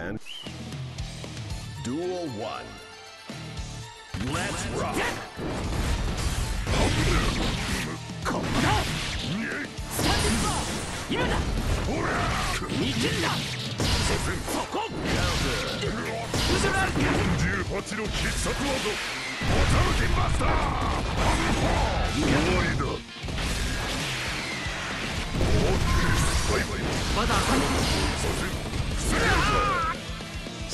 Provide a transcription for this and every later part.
man. Duel 1. Let's rock! Counter! まだ当たる。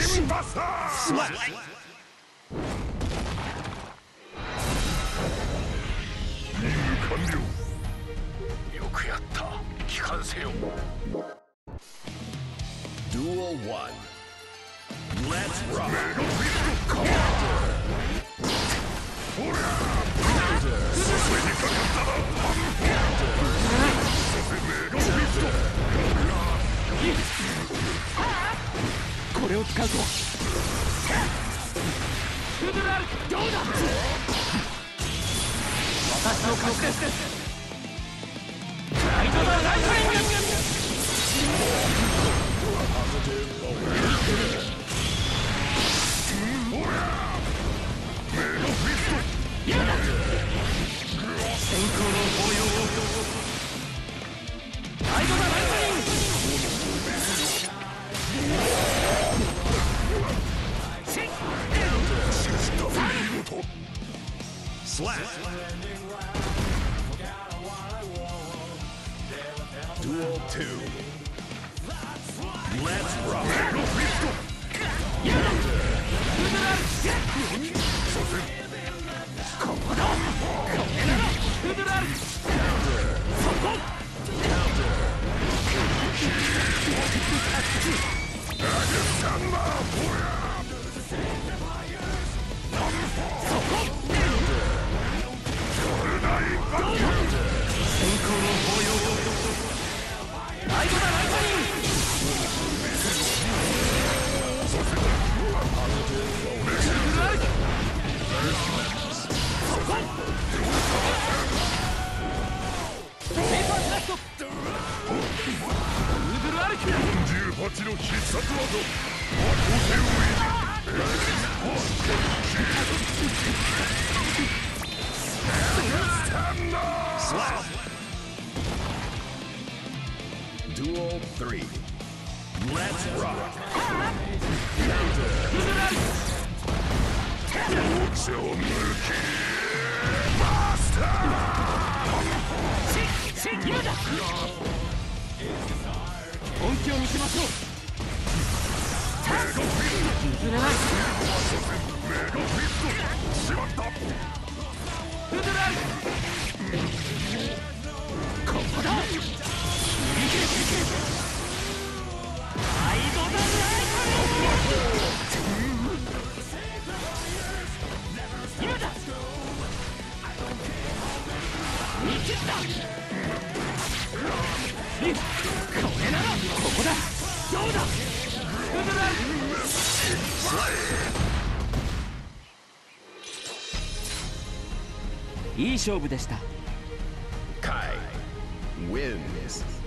よくやった帰還せよ Duel 1 Let's rock! Commander! Builder! 覚悟フドラルどうだ？私の勝ちです。ライトライト Slap. Duel 2. Let's rock. Counter! Counter! Counter! 48の必殺技魔法戦を維持 Dual 3 Let's rock! Mega いい勝負でした。カイ